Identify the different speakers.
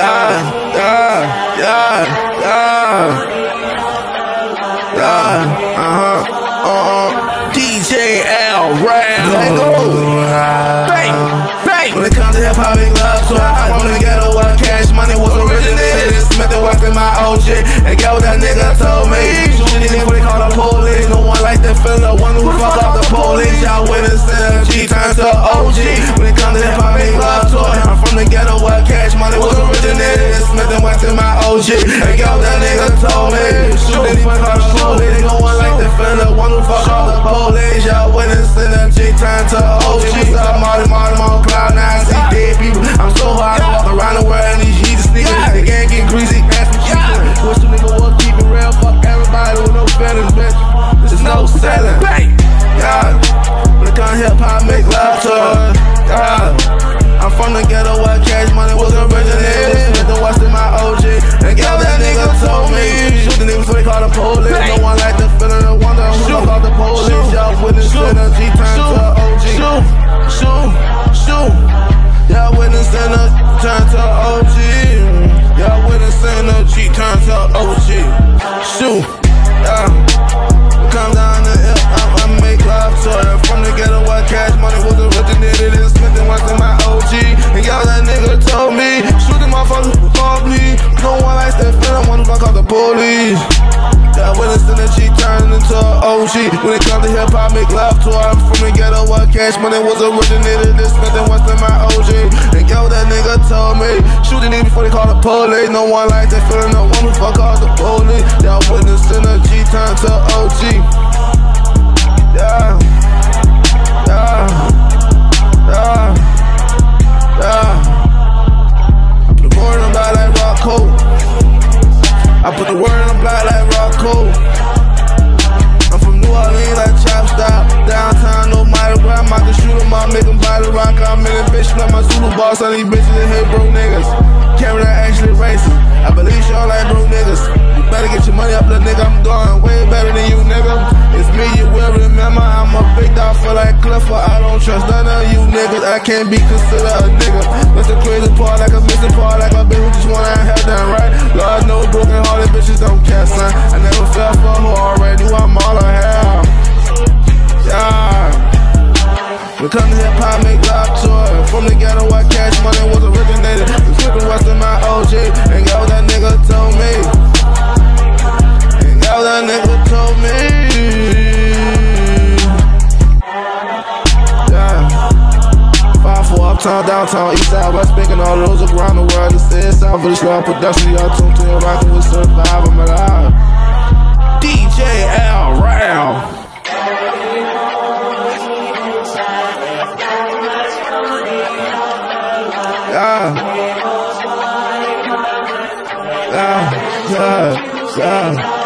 Speaker 1: yeah, yeah, yeah, yeah. Yeah, uh-huh, uh-uh. DJ L Round. Let go. Bang, bang. When it comes to hip hop, make love so I from the ghetto where cash money was originated. Smith and Wesson, my OG. And get what that nigga told me. Shooting when they call the police. No one like. The one who fuck off the police. Y'all witness G turns to OG. When it comes to hip hop, make love to I'm from the ghetto where cash money was originated. Smith and Wesson, my OG. And that police. Y'all witness energy turn to OG. Shoot, shoot, shoot. Y'all witness energy turn to OG. Y'all witness energy turn to OG. Shoot, yeah. OG. When it comes to hip hop, make love to. I'm from the ghetto where cash money was originated in Smith and Wesson, my OG. And yo, that nigga told me, shoot the nigga before they call the police. No one likes that feeling, no one fuck all the police. Y'all witnessing the G turn to OG. Yeah. Yeah. Yeah. Yeah. The word on black like rock. I put the word on black like rock cold. Out to shoot 'em up, make 'em buy the rock. I'm in a bitch like my Zulu boss. On these bitches that hate broke niggas. Camera actually racing. I believe y'all like broke niggas. You better get your money up, little nigga. I'm doing way better than you, nigga. It's me, you will remember. I'm a big dog for like Clifford. I don't trust none of you niggas. I can't be considered a nigga. That's the crazy part, like a missing part, like a bitch We come to hip hop, make love to it. From the ghetto where cash money was originated. The Smith and Wesson, my OG. And yo, that nigga told me. And yo, that nigga told me. Yeah. Five four uptown, downtown, east side, west, making all those around the world. This is South for the slow production. Y'all tuned to it, rocking with Survive. I'm. Yeah. Yeah. Yeah.